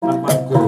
慢慢过。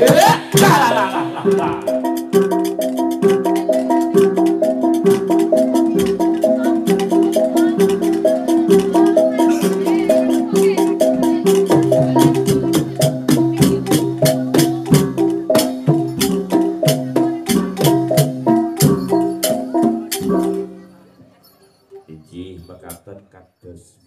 Eh, la la la. kados